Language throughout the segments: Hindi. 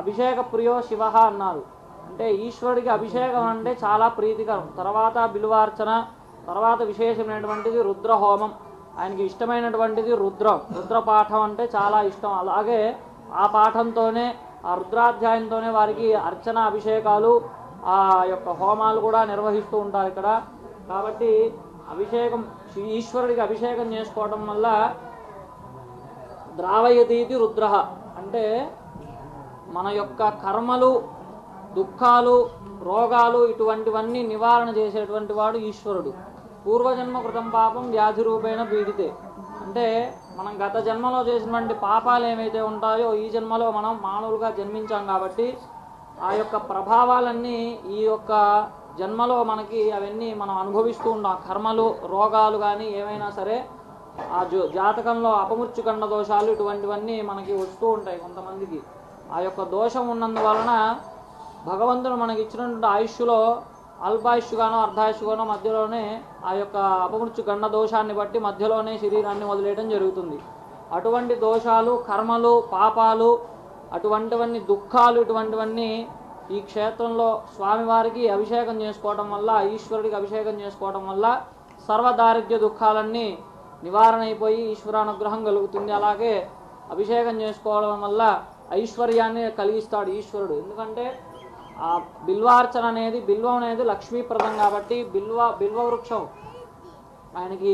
అభిషేక ప్రియో శివ అన్నారు. అంటే ఈశ్వరుడికి అభిషేకం అంటే చాలా ప్రీతికరం. తర్వాత బిలువార్చన తర్వాత విశేషమైనటువంటిది రుద్ర హోమం ఆయనకి ఇష్టమైనటువంటిది రుద్రం. రుద్ర పాఠం అంటే చాలా ఇష్టం. అలాగే ఆ పాఠంతోనే ఆ రుద్రాధ్యాయంతోనే వారికి అర్చన అభిషేకాలు ఆ యొక్క హోమాలు కూడా నిర్వహిస్తూ ఉంటారు ఇక్కడ. కాబట్టి అభిషేకం శ్రీ ఈశ్వరుడికి అభిషేకం చేసుకోవడం వల్ల ద్రావయతీతి రుద్ర. అంటే మన యొక్క కర్మలు దుఃఖాలు రోగాలు ఇటువంటివన్నీ నివారణ చేసేటువంటి వాడు ఈశ్వరుడు. పూర్వజన్మ కృతం పాపం వ్యాధి రూపేణ పీడితే. అంటే మనం గత జన్మలో చేసినటువంటి పాపాలు ఏమైతే ఉంటాయో ఈ జన్మలో మనం మానవులుగా జన్మించాం కాబట్టి ఆ యొక్క ప్రభావాలన్నీ ఈ యొక్క జన్మలో మనకి అవన్నీ మనం అనుభవిస్తూ ఉంటాం కర్మలు రోగాలు కానీ ఏమైనా సరే ఆ జో జాతకంలో అపమృత్యుకండ దోషాలు ఇటువంటివన్నీ మనకి వస్తూ ఉంటాయి కొంతమందికి. ఆ యొక్క దోషం ఉన్నందువలన భగవంతుడు మనకి ఇచ్చినటువంటి ఆయుష్లో అల్పాయుష్గానో అర్ధాయుష్గానో మధ్యలోనే ఆ యొక్క అపమృత్యు గండ దోషాన్ని బట్టి మధ్యలోనే శరీరాన్ని వదిలేయడం జరుగుతుంది. అటువంటి దోషాలు కర్మలు పాపాలు అటువంటివన్నీ దుఃఖాలు ఇటువంటివన్నీ ఈ క్షేత్రంలో స్వామివారికి అభిషేకం చేసుకోవడం వల్ల ఈశ్వరుడికి అభిషేకం చేసుకోవడం వల్ల సర్వదారిద్ర్య దుఃఖాలన్నీ నివారణ అయిపోయి ఈశ్వరానుగ్రహం కలుగుతుంది. అలాగే అభిషేకం చేసుకోవడం వల్ల ఐశ్వర్యాన్ని కలిగిస్తాడు ఈశ్వరుడు. ఎందుకంటే ఆ బిల్వార్చన అనేది బిల్వం అనేది లక్ష్మీప్రదం కాబట్టి బిల్వ బిల్వ వృక్షం ఆయనకి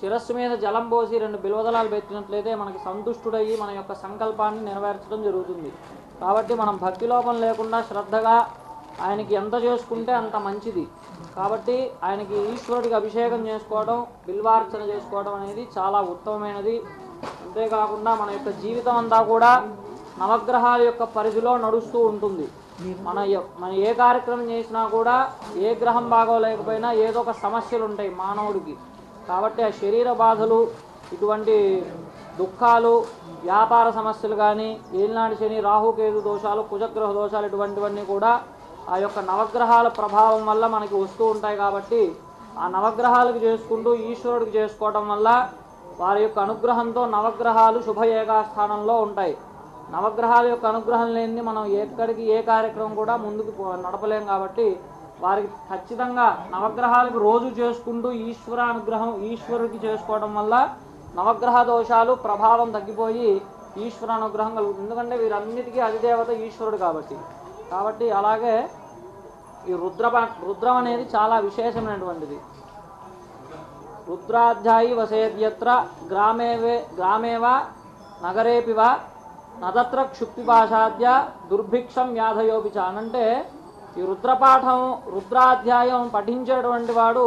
శిరస్సు మీద జలం పోసి రెండు బిల్వదలాలు పెట్టినట్లయితే మనకి సంతుష్టుడయ్యి మన యొక్క సంకల్పాన్ని నెరవేర్చడం జరుగుతుంది. కాబట్టి మనం భక్తి లోపం లేకుండా శ్రద్ధగా ఆయనకి ఎంత చేసుకుంటే అంత మంచిది. కాబట్టి ఆయనకి ఈశ్వరుడికి అభిషేకం చేసుకోవడం బిల్వార్చన చేసుకోవడం అనేది చాలా ఉత్తమమైనది. అంతేకాకుండా మన యొక్క జీవితం అంతా కూడా నవగ్రహాల యొక్క పరిధిలో నడుస్తూ ఉంటుంది. మన మన ఏ కార్యక్రమం చేసినా కూడా ఏ గ్రహం బాగోలేకపోయినా ఏదో ఒక సమస్యలు ఉంటాయి మానవుడికి. కాబట్టి ఆ శరీర బాధలు ఇటువంటి దుఃఖాలు వ్యాపార సమస్యలు కానీ ఏలినాటి శని రాహుకేతు దోషాలు కుజగ్రహ దోషాలు ఇటువంటివన్నీ కూడా ఆ యొక్క నవగ్రహాల ప్రభావం వల్ల మనకి వస్తూ ఉంటాయి కాబట్టి ఆ నవగ్రహాలకు చేసుకుంటూ ఈశ్వరుడికి చేసుకోవడం వల్ల వారి యొక్క అనుగ్రహంతో నవగ్రహాలు శుభ ఏకాస్థానంలో ఉంటాయి. నవగ్రహాల యొక్క అనుగ్రహం లేనిది మనం ఎక్కడికి ఏ కార్యక్రమం కూడా ముందుకు నడపలేం కాబట్టి వారికి ఖచ్చితంగా నవగ్రహాలకు రోజు చేసుకుంటూ ఈశ్వర అనుగ్రహం ఈశ్వరుడికి చేసుకోవడం వల్ల నవగ్రహ దోషాలు ప్రభావం తగ్గిపోయి ఈశ్వర అనుగ్రహం కలుగుతుంది. ఎందుకంటే వీరన్నిటికీ అధిదేవత ఈశ్వరుడు కాబట్టి. కాబట్టి అలాగే ఈ రుద్ర రుద్రం అనేది చాలా విశేషమైనటువంటిది. రుద్రాధ్యాయి వసేద్యత్ర గ్రామేవే గ్రామేవా నగరేపివా నదత్ర క్షుప్తి భాషాద్య దుర్భిక్షం వ్యాధయోపిచ అనంటే ఈ రుద్రపాఠం రుద్రాధ్యాయం పఠించేటువంటి వాడు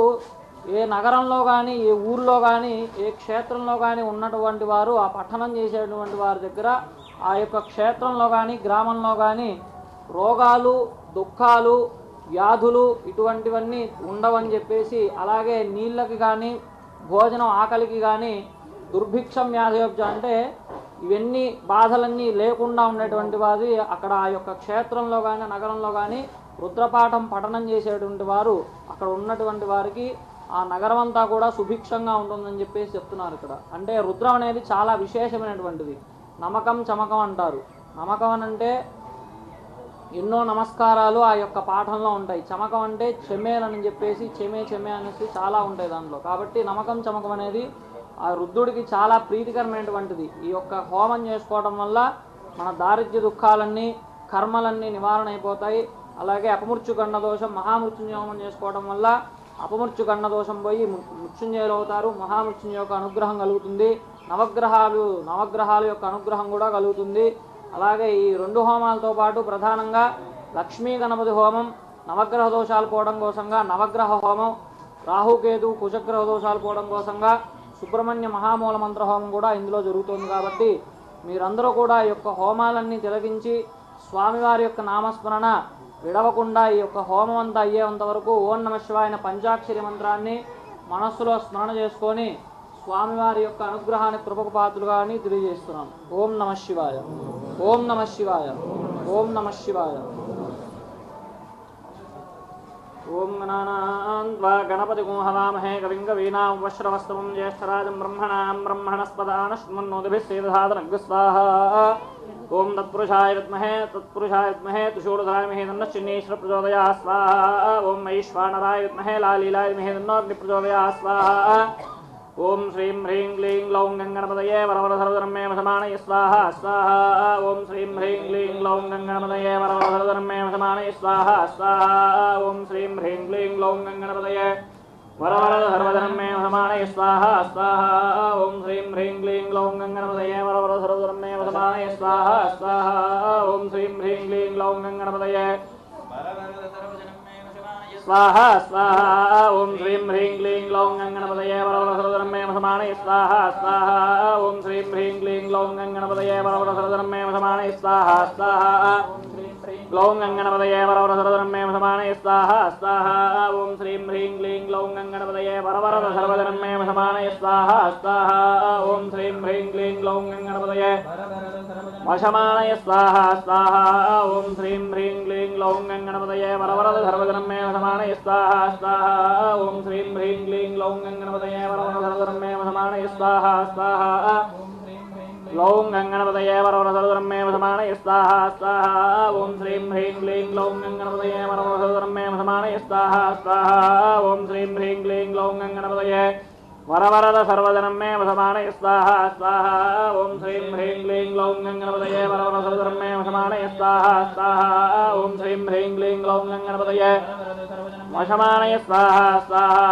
ఏ నగరంలో కానీ ఏ ఊర్లో కానీ ఏ క్షేత్రంలో కానీ ఉన్నటువంటి వారు ఆ పఠనం చేసేటువంటి వారి దగ్గర ఆ యొక్క క్షేత్రంలో కానీ గ్రామంలో కానీ రోగాలు దుఃఖాలు వ్యాధులు ఇటువంటివన్నీ ఉండవని చెప్పేసి అలాగే నీళ్ళకి కానీ భోజనం ఆకలికి కానీ దుర్భిక్షం వ్యాధయోప్జ అంటే ఇవన్నీ బాధలన్నీ లేకుండా ఉండేటువంటి వారి అక్కడ ఆ యొక్క క్షేత్రంలో కానీ నగరంలో కానీ రుద్రపాఠం పఠనం చేసేటువంటి వారు అక్కడ ఉన్నటువంటి వారికి ఆ నగరం అంతా కూడా సుభిక్షంగా ఉంటుందని చెప్పేసి చెప్తున్నారు ఇక్కడ. అంటే రుద్రం అనేది చాలా విశేషమైనటువంటిది. నమ్మకం చమకం అంటారు. నమ్మకం అని అంటే ఎన్నో నమస్కారాలు ఆ యొక్క పాఠంలో ఉంటాయి. చమకం అంటే చెమేలని చెప్పేసి చెమే చెమే అనేసి చాలా ఉంటాయి దాంట్లో. కాబట్టి నమ్మకం చమకం అనేది ఆ రుద్రుడికి చాలా ప్రీతికరమైనటువంటిది. ఈ యొక్క హోమం చేసుకోవడం వల్ల మన దారిద్ర్య దుఃఖాలన్నీ కర్మలన్నీ నివారణ అయిపోతాయి అలాగే అపమృత్యుగండ దోషం మహామృత్యుంజయ హోమం చేసుకోవడం వల్ల అపమృత్యుగండ దోషం పోయి ము- మృత్యుంజయులు అవుతారు మహామృత్యుంజయ యొక్క అనుగ్రహం కలుగుతుంది. నవగ్రహాలు నవగ్రహాల యొక్క అనుగ్రహం కూడా కలుగుతుంది. అలాగే ఈ రెండు హోమాలతో పాటు ప్రధానంగా లక్ష్మీ గణపతి హోమం నవగ్రహ దోషాలు పోవడం కోసంగా నవగ్రహ హోమం రాహుకేతు కుశగ్రహ దోషాలు పోవడం కోసంగా సుబ్రహ్మణ్య మహామూల మంత్ర హోమం కూడా ఇందులో జరుగుతుంది కాబట్టి మీరందరూ కూడా ఈ యొక్క హోమాలన్నీ తిలకించి స్వామివారి యొక్క నామస్మరణ విడవకుండా ఈ యొక్క హోమం అంతా అయ్యేంత వరకు ఓం నమ శివాయన పంచాక్షరి మంత్రాన్ని మనస్సులో స్మరణ చేసుకొని స్వామివారి యొక్క అనుగ్రహానికి కృపకు పాత్రులుగా అని తెలియజేస్తున్నాం. ఓం నమ శివాయ. ఓం నమ శివాయ. ఓం నమ శివాయ. ఓం గణానాన్వా గణపతి హవామహే కవిం కవీనాం వశ్రవస్తవం జ్యేష్ఠరాజం బ్రహ్మణాం బ్రహ్మణస్పదాన శృణ్వన్నోదిభిः సేదధాతనగ్స్వాహ ओम तत्पुरुषाय विद्महे तत्पुरुषाय विद्महे तुषोरधराय महे तन्नः चिन्नेश्वर प्रचोदयात् स्वाहा ओम वैश्वानराय विद्महे लालीलाय महे तन्नो अग्नि प्रचोदयात् स्वाहा ओम श्रीं ह्रीं क्लीं ग्लौं गङ्गणपतये वरवरधरधर्मे वसमानय स्वाहा स्वाहा ओम श्रीं ह्रीं क्लीं ग्लौं गङ्गणपतये वरवरधरधर्मे वसमानय स्वाहा स्वाहा ओम श्रीं ह्रीं क्लीं ग्लौं गङ्गणपतये वरवरधर्मधर्मे वसमानय स्वाहा स्वाहा ओम श्रीं ह्रीं क्लीं ग्लौं गङ्गणपतये वरवरधरधर्मे वसमानय स्वाहा स्वाहा ओम श्रीं ह्रीं क्लीं ग्लौं गङ्गणपतये स्वाहा स्वाहा ओम श्रीं ह्रीं क्लीं ग्लौं गङ्गणपतये वरवरसरधर्मे वसमानय स्वाहा स्वाहा ओम श्रीं ह्रीं क्लीं ग्लौं गङ्गणपतये वरवरसरधर्मे वसमानय स्वाहा स्वाहा ग्लौं गङ्गणपतये वरवरसरधर्मे वसमानय स्वाहा स्वाहा ओम श्रीं ह्रीं क्लीं ग्लौं गङ्गणपतये वरवरसर्वधर्मे वसमानय स्वाहा स्वाहा ओम श्रीं ह्रीं क्लीं ग्लौं गङ्गणपतये वशमानय स्वाहा स्वाहा ओम श्रीं ह्रीं क्लीं ग्लौं गङ्गणपतये वरवरद सर्वधर्मे वसमानय स्वाहा स्वाहा ओम श्रीं ह्रीं क्लीं ग्लौं गङ्गणपतये वरवरद सर्वधर्मे वसमानय स्वाहा स्वाहा ग्लौं गङ्गणपतये वरवरद सर्वधर्मे वसमानय स्वाहा स्वाहा ओम श्रीं ह्रीं क्लीं ग्लौं गङ्गणपतये वरवरद सर्वधर्मे वसमानय स्वाहा स्वाहा ओम श्रीं ह्रीं क्लीं ग्लौं गङ्गणपतये वरवरद सर्वजनमे वसमानय स्वाहा स्वाहा ओम श्रीं ह्रीं क्लीं ग्लौं गङ्गणपतये वरवरद सर्वधर्मे वसमानय स्वाहा स्वाहा ओम श्रीं ह्रीं क्लीं ग्लौं गङ्गणपतये वशमानय स्वाहा स्वाहा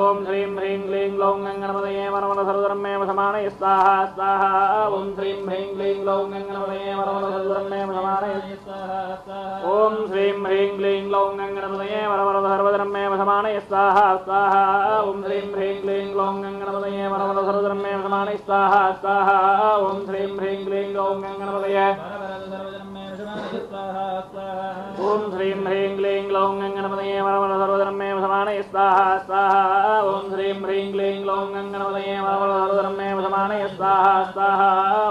ओम श्रीं ह्रीं क्लीं ग्लौं गङ्गणपतये वरवरद सर्वधर्मे वसमानय स्वाहा स्वाहा ओम श्रीं ह्रीं क्लीं ग्लौं गङ्गणपतये वरवरद सर्वधर्मे वसमानय ओम श्रीं ह्रीं क्लीं ग्लौं गङ्गणपतये वरवरद सर्वधर्मे वसमानय स्वाहा स्वाहा ओम श्रीं ह्रीं क्लीं ग्लौं गङ्गणपतये वरवरद सर्वधर्मे वसमानय स्वाहा स्वाहा ओम श्रीं ह्रीं क्लीं ग्लौं गङ्गणपतये ओम श्रीं ह्रीं क्लीं ग्लौं गङ्गणपतये वरवरद सर्वधर्मे वसमानय स्वाहा स्वाहा ओम श्रीं ह्रीं क्लीं ग्लौं गङ्गणपतये वरवरद सर्वधर्मे वसमानय स्वाहा स्वाहा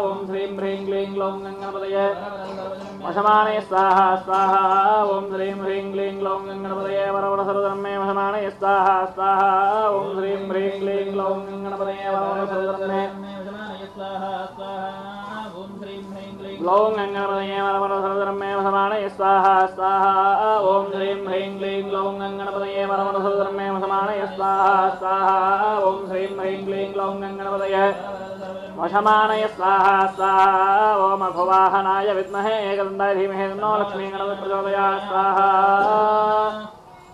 ओम श्रीं ह्रीं क्लीं ग्लौं गङ्गणपतये वसमानय स्वाहा स्वाहा ओम श्रीं ह्रीं क्लीं ग्लौं गङ्गणपतये वरवरद सर्वधर्मे वसमानय स्वाहा स्वाहा ओम श्रीं ह्रीं क्लीं ग्लौं गङ्गणपतये वरवरद सर्वधर्मे ग्लौं गङ्गणपतये वरवरद सर्वधर्मे वसमानय स्वाहा स्वाहा ओम श्रीं ह्रीं क्लीं ग्लौं गङ्गणपतये वरवरद सर्वधर्मे वसमानय स्वाहा स्वाहा ओम श्रीं ह्रीं क्लीं ग्लौं गङ्गणपतये वशमानय स्वाहा स्वाहा ओम अभवाहनाय विद्महे एकदन्ताय धीमहि तन्नो लक्ष्मी गणपति प्रचोदयात् स्वाहा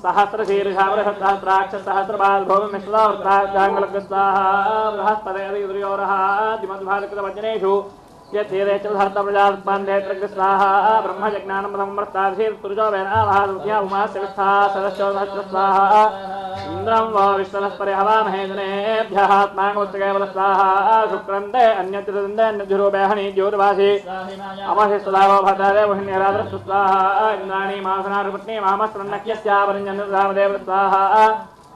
इदं विष्णुविदक्रमे त्रेधानुधैवतं समूढभद्रागुंधरे स्वाहा सहस्रशीर्षावृहस्तास्त्राक्षसहस्रपाल्भौमिश्रदावृत्ताङ्गलग्रस्ताः बृहस्पतिर्योरः दिमद्भारकृतवचनेषु यथेरे च धर्तप्रजात्पान्धेत्रग्रस्ताः ब्रह्मजज्ञानं ब्रह्मर्ताधीर्तुर्जो उमास्य सदस्योधस्वाः इन्द्रं वा विश्वनस्परि हवामहे जनेभ्यः आत्मानोत्तकेवलस्वाः शुक्रन्ते अन्यतिरन्दे अन्यद्युरूपेहणि ज्योतिवासि अमहिस्तदावो भद्रदेव हिन्यराद्रस्वाहा इन्द्राणी मासनारुपत्नी मामस्त्रन्नक्यस्यापरिञ्जनरामदेव स्वाहा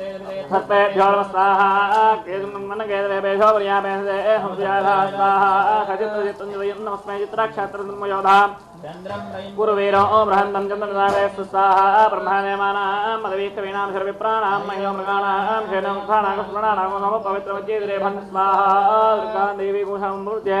सर्पेभ्यो नमस्ताः केतुमन्नकेतरेभ्यो पर्यापेन्दे हंसयाधाः स्वाहा खचित्रचित्रञ्जयं नमस्मै चित्राक्षात्रयोधाम् गुरुवीरो बृहन्तं चन्द्रनावे सुस्वाहा ब्रह्मादेवानां मदवीकवीनां सर्वविप्राणां मह्यो मृगाणां शेनं प्राणागस्मरणानां नमो पवित्रमज्जेदिरे भन् स्वाहा देवी कुशमृत्ये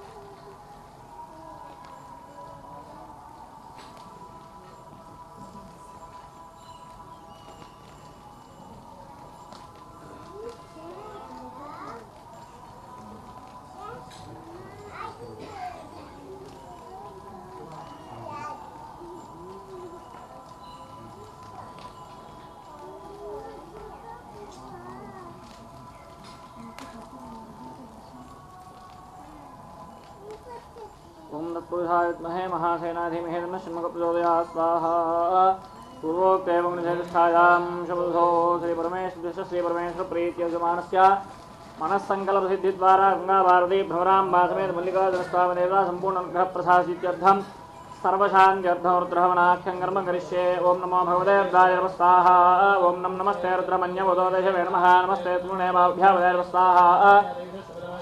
तत्पुरुषाय विद्महे महासेनाधीमहे नमः षण्मुखप्रचोदयात् स्वाहा पूर्वोक्तेवं निधिष्ठायां शबुधो श्रीपरमेश्वर श्रीपरमेश्वरप्रीत्यजमानस्य मनःसङ्कल्पसिद्धिद्वारा गङ्गाभारती भ्रमरां वासमेत मल्लिकार्जुनस्वामिदेवता सम्पूर्णग्रहप्रसादित्यर्थं सर्वशान्त्यर्थं रुद्रहवनाख्यं कर्म करिष्ये। ॐ नमो भगवते रुद्राय ॐ नम नमस्ते रुद्रमन्यवदोदशवे नमः। नमस्ते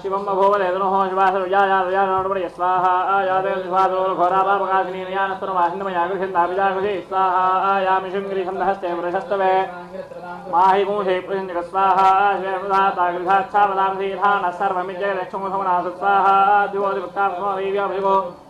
तृणेमाभ्यावदे शिवं बभूवदेतनुः शिवासरुजायादयानोडपडय स्वाहा आयादे शिवादोर्घोरापापकाशिनी नयानस्तुरमाहिन्दमया गृह्यन्ताभिजागृहे स्वाहा, आयामि शृङ्गिरिशन्दहस्ते वृषस्तवे। माहि पुंसे प्रसञ्जक स्वाहा शिवदातागृहाच्छावदामधीधानः सर्वमिज्जयलक्ष्मसमनाथ स्वाहा द्योदिवक्तामस्मवीव्यभिगो अहीगच्छ सर्वाण्यम्भयं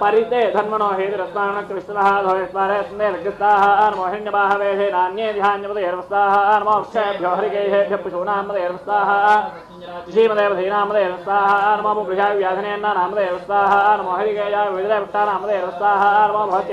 परिते धन्मनो हेतिरस्मान् कृष्णः धोयस्वारे स्मे लग्गस्ताः मोहिन्यबाहवेशे नान्ये ध्यान्यपदेर्वस्ताः नमो वृक्षेभ्यो हरिकेशेभ्यः पशूनामदेर्वस्ताः श्रीमदेवधीनामदेर्वस्ताः नमो गृहाय व्याधनेन्नामदेर्वस्ताः नमो हरिकेयाय विजयवृष्टानामदेर्वस्ताः नमो भवति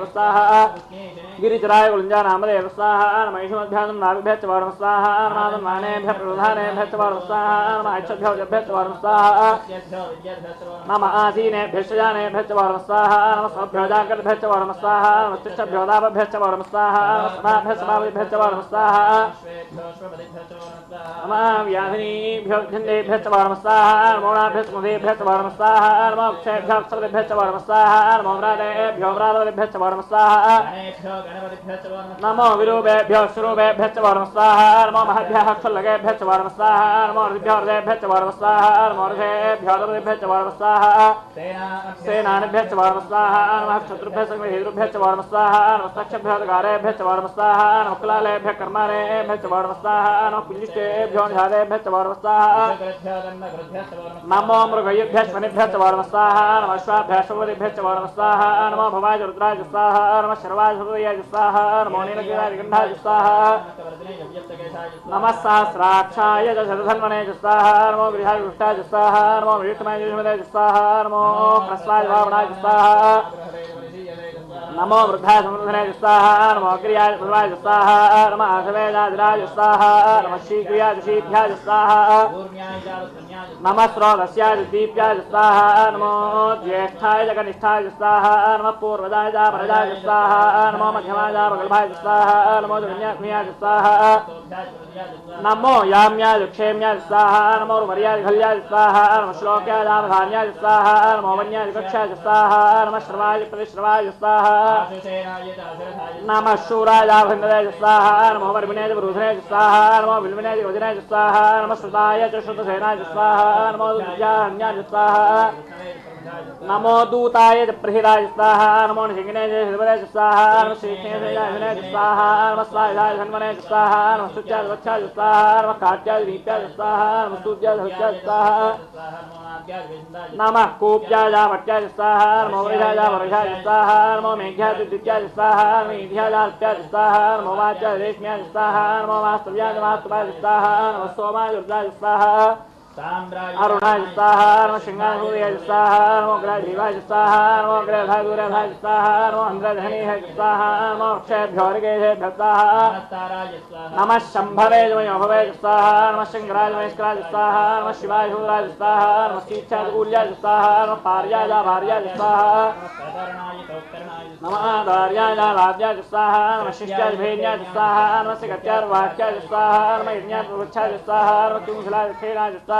नमस्वाहा गिरिचराय गुञ्जा नामदे नमस्वाहा नमैषुमभ्यां नाभिभ्यश्च वर्मस्वाहा नमादं मानेभ्यः प्रधानेभ्यश्च वर्मस्वाहा नम ऐक्षभ्यो जभ्यश्च वर्मस्वाहा मम आसीनेभ्यश्च जानेभ्यश्च वर्मस्वाहा नमस्मभ्यो जागर्भ्यश्च वर्मस्वाहा नमस्तिष्ठभ्यो दाभ्यश्च वर्मस्वाहा नमस्माभ्यश्च भावेभ्यश्च वर्मस्वाहा नम व्याधिनीभ्यो झण्डेभ्यश्च वर्मस्वाहा नमोणाभ्यश्च मुदेभ्यश्च वर्मस्वाहा नमो क्षयभ्यः सर्वेभ्यश्च वर्मस्वाहा नमो व्रातेभ्यो व्रातवदेभ्यश्च वर्मस्वाहा नमो विरूपेभ्यो श्रूपेभ्यश्च वर्मस्वाहा नमो महद्भ्यः क्षुल्लकेभ्यश्च वर्मस्वाहा नमो हृद्भ्यो हृदयभ्यश्च वर्मस्वाहा स्वाहा नमो रथेभ्यो दपदेभ्यः च वाणः स्वाहा सेनानिभ्यः च वाणः स्वाहा नमः शत्रुभ्यः संगहेतुभ्यः च वाणः स्वाहा नमस्तक्षभ्यः दगारेभ्यः च वाणः स्वाहा नमः कुलालेभ्यः कर्मारेभ्यः च वाणः स्वाहा नमः पिञ्जिष्टेभ्यो निषादेभ्यः च वाणः स्वाहा नमो मृगयुभ्यः स्वनिभ्यः च वाणः स्वाहा नमः श्वाभ्यः शवदेभ्यः च वाणः स्वाहा, नमो भवाज रुद्राज स्वाहा, नमः शर्वाज हृदयाय स्वाहा, नमो नीलगिराय गन्धाय स्वाहा, नमः सहस्राक्षाय नमो गृहाय गुष्टाज स्वाहा, नमो च स्वाहा, नमो ह्रस्वाय भावनाज स्वाहा नमो वृद्धाय समृद्धने च स्वाहा नमो अग्र्याय च स्वाहा नमः आसवेदादिराय स्वाहा नमः शीघ्रियाय च शीभ्याय स्वाहा नमः स्रोतस्याय दीप्याय स्वाहा नमो ज्येष्ठाय च स्वाहा नमः पूर्वजाय च परजाय स्वाहा नमो मध्यमाय च स्वाहा नमो जगन्यात्मयाय स्वाहा नमो याम्याय क्षेम्याय स्वाहा नमो वर्याय खल्याय स्वाहा नमः श्लोक्याय धान्याय स्वाहा नमो वन्याय कक्षाय स्वाहा नमः श्रवाय प्रतिश्रवाय स्वाहा नमः शूराय भण्डराय स्वाहा नमो वर्मिणाय वरुधनाय स्वाहा नमो विल्विनाय वजनाय स्वाहा नमः श्रुताय च श्रुतसेनाय स्वाहा नमो दुर्यान्याय स्वाहा नमो दूताय च प्रहिराय स्वाहा नमो निशिङ्गिने च शिवराय स्वाहा नमः श्रीकृष्णे च स्वाहा नमः स्वाहाय च स्वाहा नमः सुत्याय वत्साय स्वाहा नमः काट्याय दीप्याय स्वाहा नमः सूर्याय हत्याय स्वाहा नमः कूप्याय भट्याय स्वाहा नमो वृषाय वर्षाय स्वाहा नमो मेघ्याय दित्याय स्वाहा नमो ईध्याय अल्प्याय स्वाहा नमो वाच्याय रेश्म्याय स्वाहा नमो वास्तव्याय वास्तवाय स्वाहा नमः सोमाय दुर्गाय स्वाहा अरुणाय स्वाहा नमो स्वाहा नमो ग्रहजीवाय स्वाहा नमो ग्रहधादुरधाय स्वाहा नमो स्वाहा स्वाहा स्वाहा स्वाहा शिवाय स्वाहा नमः नमः पार्याय भार्याय स्वाहा नमः स्वाहा स्वाहा स्वाहा स्वाहा स्वाहा वलसे स्वाहा नमो गोष्ठ्याय रुक्त्याय स्वाहा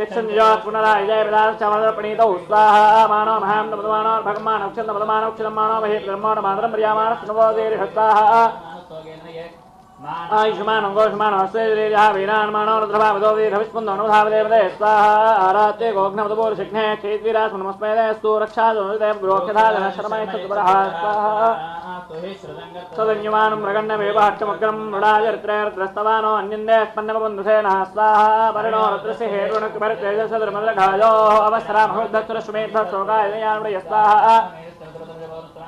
यक्षञ्जयात् पुनराय जय विदाश्चमदर्पणीतौ स्वाहा मानो महां नमदमानो मदमानो महे ब्रह्मो मातरं प्रियामानः स्नुवोदेर्हस्ताः आयुष्मान अंगोष्मान हस्तेजः वीरान्मानो रुद्रभावदो वीरविस्पन्दो अनुधावदेवदे स्वाहा आरात्ये गोघ्नमदपोर शिघ्ने क्षेत्वीरास् नमस्मेदेस्तु रक्षादुदेव ब्रोक्षधा जन शर्मय चतुरः स्वाहा सदन्यमानं मृगण्डमेव हट्टमग्रं मृडाचरित्रैरत्रस्तवानो अन्यन्दे स्पन्नमबन्धुसेनः स्वाहा परिणो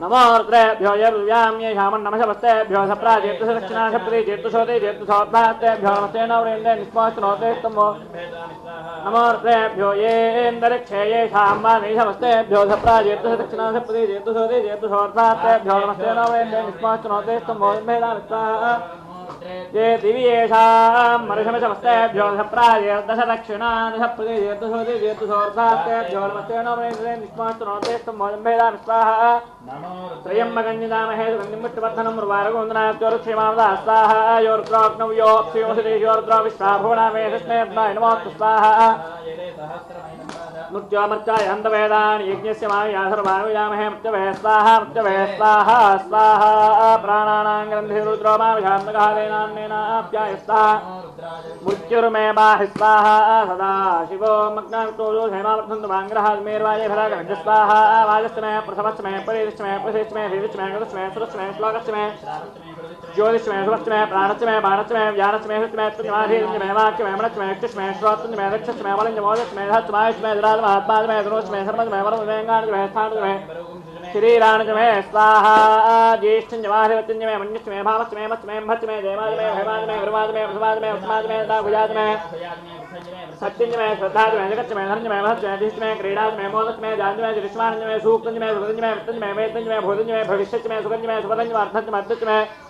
नमो रुद्रेभ्यो यर्व्यां येषामन्नमशवस्तेभ्यो सप्राजेत्तुष दक्षिणाशप्रे जेत्तुशोते जेत्तुशोद्धास्तेभ्यो नमस्ते नवरेन्द्रे निष्पोस्तनोते स्तम्भो नमो रुद्रेभ्यो येन्दरिक्षे येषां वा नैषमस्तेभ्यो सप्राजेत्तुष दक्षिणाशप्रे जेत्तुशोते जेत्तुशोद्धास्तेभ्यो नमस्ते नवरेन्द्रे निष्पोस्तनोते स्तम्भो भेदामित्राः ये दिवि येषां मरुषमशमस्तेभ्यो दशप्रायेर्दशदक्षिणा दशप्रदेशेर्दशोदिर्दशोर्धास्तेभ्यो नमस्तेन निष्मास्तुनोतेस्तु मोदं भेदामि स्वाहा त्र्यम्बकन्यदामहे सुगन्धिमुष्टवर्धनं रुवारगोन्दनाद्योरुक्षेमावदा स्वाहा योर्द्रोग्नव्यो क्षीमसुदेशोर्द्रो विश्वाभुवनामे कृष्णेर्नाय नमोऽस्तु स्वाहा मृत्योमर्चाय हन्तवेदान् यज्ञस्य माया सर्वानुयामहे मृत्यवे स्वाहा मृत्यवे स्वाहा स्वाहा प्राणानां ग्रन्थि रुद्रो माविषान्तकालेनान्नेनाप्याय स्वाहा मृत्युर्मे बाहि स्वाहा सदा शिवो मग्नाक्तोजो हेमावर्धन्तु माङ्ग्रहाजमेर्वाजे भरागणज स्वाहा वाजस्य मे प्रथमस्य मे परिदस्य मे प्रसिस्य मे धीरस्य मे गतस्य मे सुरस्य मे श्लोकस्य मे ज्योतिषमय सुभक्षमय प्राणचमय बाणचमय ज्ञानचमय हृतमय तुञ्जमाधीरञ्जमय वाक्यमय मनचमय कृष्णमय श्रोत्रञ्जमय रक्षस्मय वलञ्जमय मोदचमय धत्मायुष्मय दुरात्मात्मात्मय धनुष्मय सर्वचमय वरमय गानचमय स्थानचमय श्रीराणचमय स्वाहा ज्येष्ठञ्जमाधिपत्यञ्जमय मन्यचमय भावचमय मचमय भचमय जयमाजमय भयमाजमय गुरुमाजमय भुजमाजमय उत्माजमय दाभुजाजमय सत्यञ्जमय श्रद्धाजमय जगच्चमय धनञ्जमय महच्चमय धीष्टमय क्रीडाजमय मोदचमय जानजमय दृष्मानञ्जमय सूक्तञ्जमय सुगन्धञ्जमय वृत्तञ्जमय वेदञ्जमय भोजञ्जमय भविष्यच्चमय सुगन्धञ्जमय सुभदञ्जमय अर्थञ्जमय अर्थञ्जमय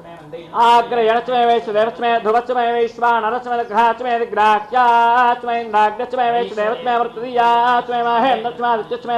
मैत्रावणस्मय सरस्मय प्रस्थानस्मय आग्रयणचमय वैश्वदेवचमय ग्राह्याचमे वैश्वानरचमय ग्रहाचमय दिग्राह्याचमय महेन्द्रचमे वैश्वदेवचमय वृत्तदीयाचमय महेन्द्रचमय दित्यचमय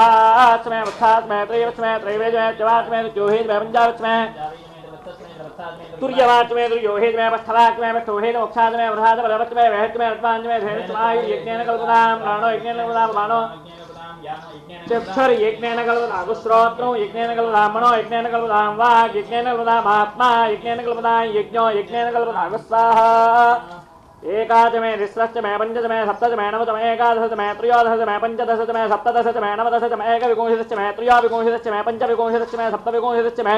गर्भाचमय वृक्षाचमय त्रैवचमय त्रैवेजमय चवाचमय ज्योहिचमय पञ्चावचमय तुर्यवाचमय दुर्योहेजमय पस्थलाचमय पस्थोहेज मोक्षाचमय वृहाच बलवचमय वैहचमय अल्पाञ्जमय धैर्यचमय यज्ञेन कल्पनां प्राणो यज्ञेन कल्पनां बाणो चक्षुर यज्ञेन कल्पनां श्रोत्रं यज्ञेन कल्पनां मनो यज्ञेन कल्पनां वाक् यज्ञेन कल्पनां आत्मा यज्ञेन कल्पनां यज्ञो यज्ञेन कल्पनां स्वाहा एकादशमे तिस्रश्चमे पञ्चदशमे सप्तदशमे नवदशमे एकादशतमे त्रयोदशतमे पञ्चदशतमे सप्तदशतमे नवदशतमे एकविंशतिश्चमे त्रयोविंशतिश्चमे पञ्चविंशतिश्चमे सप्तविंशतिश्चमे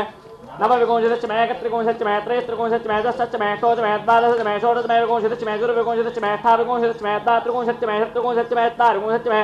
नवविंशतिश्चमे एकत्रिंशतिश्चमे त्रयस्त्रिंशतिश्चमे दशश्चमे षोडशमे द्वादशतमे षोडशमे विंशतिश्चमे चतुर्विंशतिश्चमे अष्टाविंशतिश्चमे द्वात्रिंशतिश्चमे षट्त्रिंशतिश्चमे चत्वारिंशतिश्चमे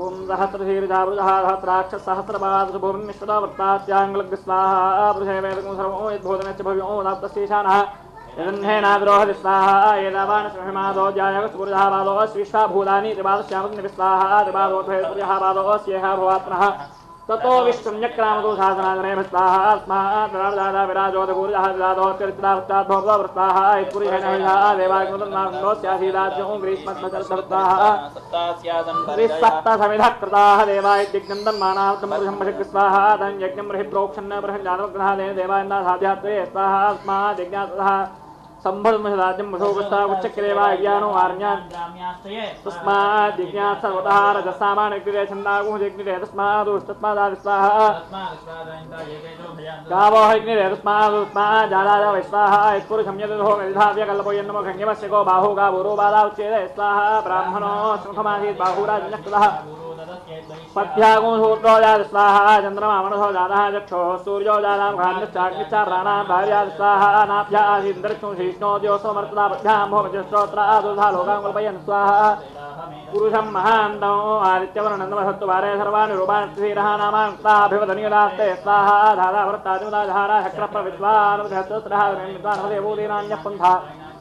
ॐ सहस्रशीर्जावृजः सहस्राक्षसहस्रपादभूमिश्वरा वृत्तात्याङ्गलग्स्वाहा पुरुषे वेदकं सर्वं यद्भोजनश्च भव्यो दाप्तस्येषानः स्वाहा एतावानश्रहिमादो जायगस्पुरजः भूतानि त्रिपादश्यामग्निविस्वाहा त्रिपादोऽध्वयः पादो स्येह भवात्मनः ततो विश्वम्यक्रामतो शासनादने भस्ताः अस्मात् प्रार्दादा विराजोद गुरुजः विराजोत्करितावस्तात् भवतो वृत्ताः इत्पुरुषेणः देवाग्नोस्यासीदाज्यों ग्रीष्मस्मचर्तवृत्ताः त्रिसप्तसमिधः कृताः देवा इत्यज्ञं तं यज्ञं बृहि प्रोक्षन्न देवान्ना स्वाहा वशोगस्ता उच्चक्रेवा ज्ञानो आर्ण्यान् तस्मात् जिज्ञास सर्वतः रजसामानग्रे छन्दागुः जिग्निरे तस्मादुस्तस्मादादि स्वाहा गावो हग्निरे तस्मादुस्मात् जालाय वैस्वाहा यत्पुरुषं यदधो मेधाव्य कल्पयन्नमो खङ्गिमस्य को बाहु गावुरो बाला ब्राह्मणो बाहुराजनकृतः पथ्यागुं सूर्यो जात स्वाहा चन्द्रमा मनसो जातः चक्षुः सूर्यो जातां घान्यश्चाग्निश्चाप्राणां भार्या स्वाहा नाभ्या आसीन्द्रक्षुं मर्तदा पथ्यां भोमजस्त्रोत्रा दुधा लोकां कल्पयन् स्वाहा पुरुषं महान्तौ आदित्यवर्णन्दमसत्त्वारे सर्वाणि रूपाणि श्रीरः नामाङ्क्ताभिवदनीयदास्ते स्वाहा धारा वृत्तादिमुदा धारा शक्रप्रविद्वानुधस्रः विद्वानमदेवूदीनान्यः पन्था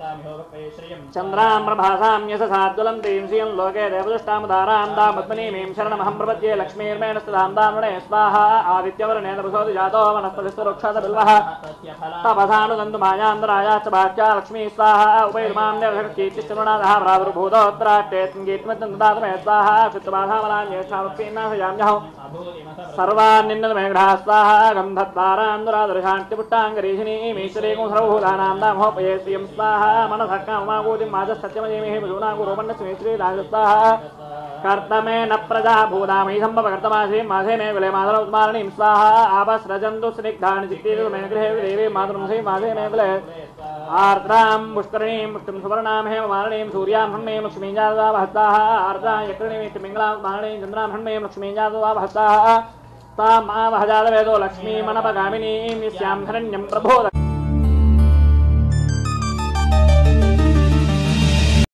चन्द्रां प्रभासां यशसाज्वलन्तीं श्रियं लोके देवदुष्टामुदारां दां पद्मनीमीं शरणमहं प्रपद्ये लक्ष्मीर्मेण स्तदां दामणे स्वाहा आदित्यवर्णे तपसोति जातो भाष्या लक्ष्मी स्वाहा उपैर्मां देवकीर्तिश्चरुणादः प्रादुर्भूतोत्राट्टेत्गीत्मचन्ददातमे स्वाहा चित्तबाधामलान्येषावक्षीन्नाशयाम्यहौ सर्वान्निन्नतमेघ्राः स्वाहा गन्धद्वारान्दुरादर्शान्त्यपुष्टाङ्गरीषिणीमीश्वरीकुं सर्वभूतानां दामोपये श्रियं स्वाहा। कर्तमे न प्रजा भूतामहि सम्भवकर्तमासीं मासे मे कुले मातरौत्मारणीं स्वाहा आपस्रजन्तु स्निग्धानि चित्तीरु मे गृहे देवी मातृंसि मासे मे कुले आर्द्रां पुष्करणीं पुष्टिं सुवर्णां सूर्यां लक्ष्मीं जातवा भस्ताः आर्द्रां यकृणीं मिङ्गलां मारणीं चन्द्रां हण्मयीं लक्ष्मीं लक्ष्मीमनपगामिनीं यस्यां हरण्यं प्रबोध